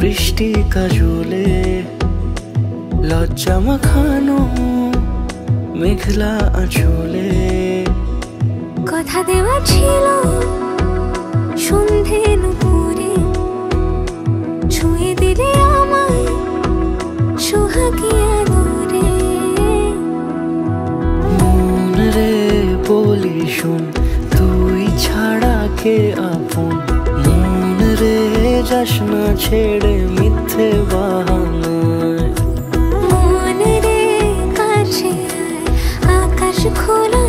বৃষ্টি কাজলে লজ্জা মাখানো মেঘলা আঁচলে। কথা দেওয়া ছিল সন্ধে নুপুরে ছুঁয়ে দিলে আমায় সোহাগিয়া দূরে মন রে বলি শুন তুই ছাড়া কে আপন? যাস না ছেড়ে মিথ্যে বাহানায় মন রে কাছে আকাশ খোলা